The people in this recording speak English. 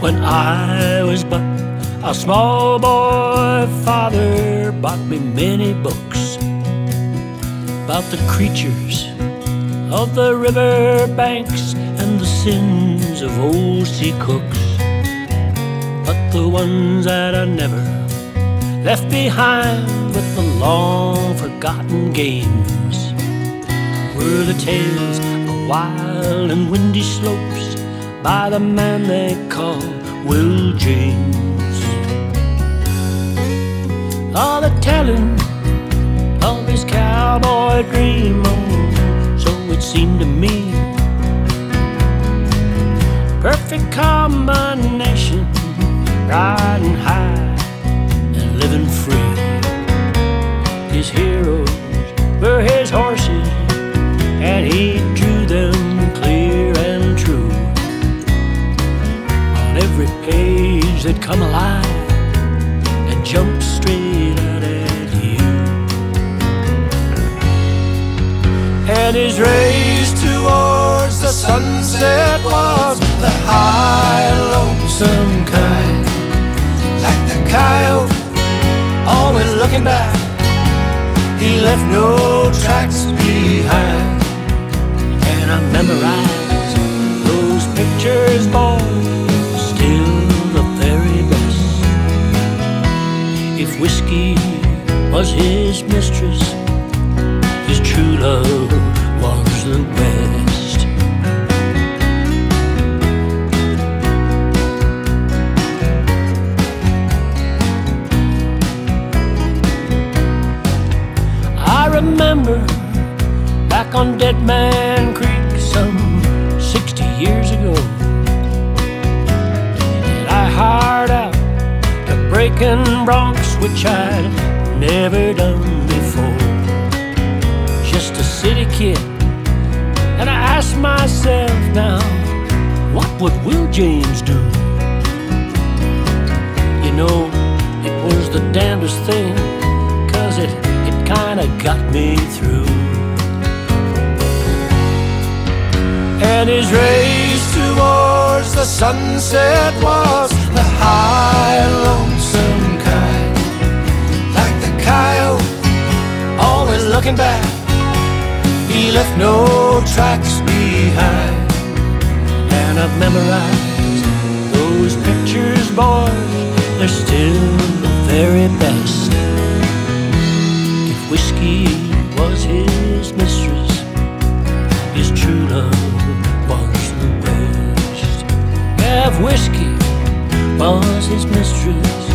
When I was but a small boy, father bought me many books about the creatures of the river banks and the sins of old sea cooks. But the ones that I never left behind with the long forgotten games were the tales of wild and windy slopes by the man they call Will James. All the telling of his cowboy dream, oh, so it seemed to me. Perfect combination, riding high and living free. His heroes alive and jump straight out at you. And his race towards the sunset was the high lonesome kind. Like the coyote, always looking back, he left no tracks behind. If whiskey was his mistress, his true love was the West. I remember back on Dead Man Creek some 60 years ago. I out to breaking broncs, which I'd never done before. Just a city kid. And I asked myself now, what would Will James do? You know, it was the damnedest thing, cause it, it kinda got me through. And his race towards the sunset was the high and lonesome looking back, he left no tracks behind. And I've memorized those pictures, boys, they're still the very best. If whiskey was his mistress, his true love was the West. If whiskey was his mistress,